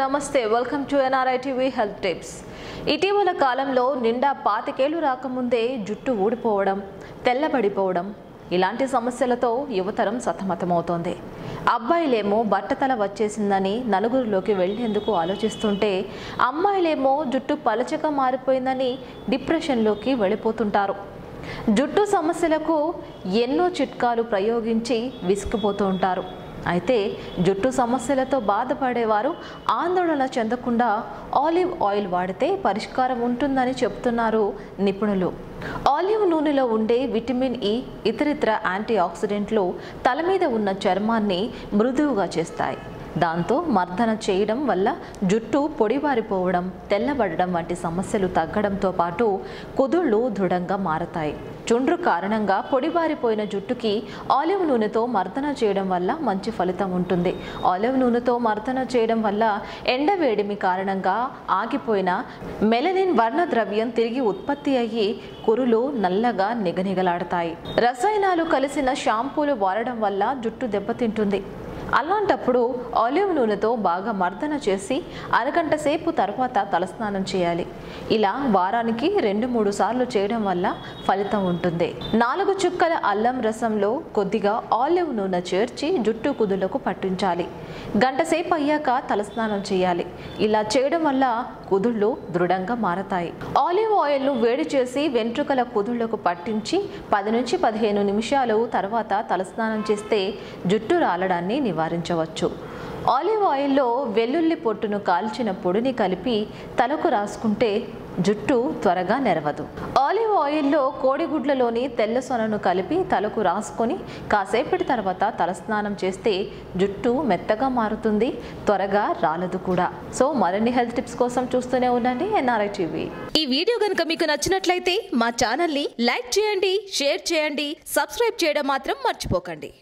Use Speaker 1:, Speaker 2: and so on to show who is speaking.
Speaker 1: నమస్తే. Welcome to NRI TV health tips ఇటీవల కాలంలో నిండా పాతికేళ్ళు రాకముందే జుట్టు ఊడిపోవడం తెల్లబడిపోవడం ఇలాంటి సమస్యలతో యువతరం సతమతమవుతోంది. అబ్బాయిలేమో బట్టతల వచ్చేసిందని నలుగురిలోకి వెళ్ళేందుకు ఆలోచిస్తుంటే అమ్మాయిలేమో జుట్టు పలచక మారిపోయిందని డిప్రెషన్లోకి వెళ్ళిపోతుంటారు. జుట్టు సమస్యలకు ఎన్నో చిట్కాలు ప్రయోగించి విసిగిపోతూ ఉంటారు. అయితే జుట్టు సమస్యలతో బాధపడేవారు ఆందోళన చెందకుండా ఆలివ్ ఆయిల్ వాడితే పరిష్కారం ఉంటుందని చెబుతున్నారు నిపుణులు. ఆలివ్ నూనెలో ఉండే విటమిన్ ఇ ఇతరితర యాంటీ ఆక్సిడెంట్లు తల మీద ఉన్న చర్మాన్ని మృదువుగా చేస్తాయి. దాంతో మర్దన చేయడం వల్ల జుట్టు పొడిబారిపోవడం తెల్లబడడం వంటి సమస్యలు తగ్గడంతో పాటు కుదుళ్ళు దృఢంగా మారతాయి. చుండ్రు కారణంగా పొడిబారిపోయిన జుట్టుకి ఆలివ్ నూనెతో మర్దన చేయడం వల్ల మంచి ఫలితం ఉంటుంది. ఆలివ్ నూనెతో మర్దన చేయడం వల్ల ఎండవేడిమి కారణంగా ఆగిపోయిన మెలనిన్ వర్ణ ద్రవ్యం తిరిగి ఉత్పత్తి అయ్యి కురులు నల్లగా నిగనిగలాడతాయి. రసాయనాలు కలిసిన షాంపూలు వాడడం వల్ల జుట్టు దెబ్బతింటుంది. అలాంటప్పుడు ఆలివ్ నూనెతో బాగా మర్దన చేసి అరగంట సేపు తర్వాత తలస్నానం చేయాలి. ఇలా వారానికి రెండు మూడు సార్లు చేయడం వల్ల ఫలితం ఉంటుంది. నాలుగు చుక్కల అల్లం రసంలో కొద్దిగా ఆలివ్ నూనె చేర్చి జుట్టు కుదులకు పట్టించాలి. గంట సేపు అయ్యాక తలస్నానం చేయాలి. ఇలా చేయడం వల్ల కుదుళ్ళు దృఢంగా మారతాయి. ఆలివ్ ఆయిల్ను వేడి చేసి వెంట్రుకల కుదుళ్ళకు పట్టించి పది నుంచి పదిహేను నిమిషాలు తర్వాత తలస్నానం చేస్తే జుట్టు రాలడాన్ని నివారించవచ్చు. ఆలివ్ ఆయిల్లో వెల్లుల్లి పొట్టును కాల్చిన పొడిని కలిపి తలకు రాసుకుంటే జుట్టు త్వరగా నెరవదు. ఆలివ్ ఆయిల్లో కోడిగుడ్లలోని తెల్ల సొనను కలిపి తలకు రాసుకొని కాసేపటి తర్వాత తలస్నానం చేస్తే జుట్టు మెత్తగా మారుతుంది త్వరగా రాలదు కూడా. సో మరిన్ని హెల్త్ టిప్స్ కోసం చూస్తూనే ఉండండి ఎన్ఆర్ఐ టీవీ.
Speaker 2: ఈ వీడియో గనుక మీకు నచ్చినట్లయితే మా ఛానల్ని లైక్ చేయండి షేర్ చేయండి సబ్స్క్రైబ్ చేయడం మాత్రం మర్చిపోకండి.